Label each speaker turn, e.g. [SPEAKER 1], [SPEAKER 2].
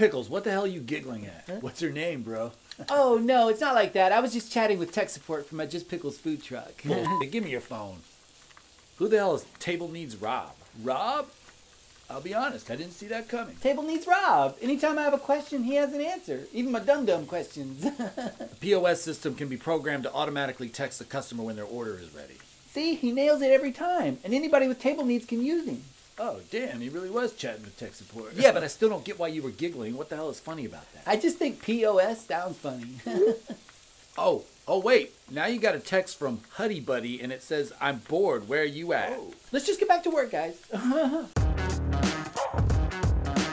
[SPEAKER 1] Pickles, what the hell are you giggling at? What's her name, bro?
[SPEAKER 2] Oh no, it's not like that. I was just chatting with tech support from my Just Pickles food truck.
[SPEAKER 1] Give me your phone. Who the hell is Table Needs Rob? Rob? I'll be honest, I didn't see that coming.
[SPEAKER 2] Table needs Rob. Anytime I have a question, he has an answer. Even my dum dum questions.
[SPEAKER 1] The POS system can be programmed to automatically text the customer when their order is ready.
[SPEAKER 2] See, he nails it every time, and anybody with table needs can use him.
[SPEAKER 1] Oh, damn, he really was chatting with tech support. Yeah, but I still don't get why you were giggling. What the hell is funny about that?
[SPEAKER 2] I just think POS sounds funny.
[SPEAKER 1] Oh, oh, wait. Now you got a text from Huddy Buddy and it says, I'm bored. Where are you at? Oh.
[SPEAKER 2] Let's just get back to work, guys.